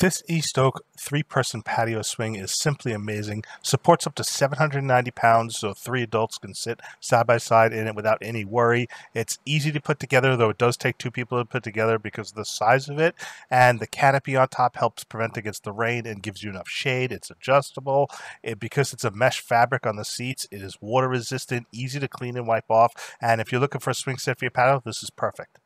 This East Oak three-person patio swing is simply amazing. Supports up to 790 pounds, so three adults can sit side by side in it without any worry. It's easy to put together, though it does take two people to put together because of the size of it. And the canopy on top helps prevent against the rain and gives you enough shade. It's adjustable. It, because it's a mesh fabric on the seats, it is water resistant, easy to clean and wipe off. And if you're looking for a swing set for your patio, this is perfect.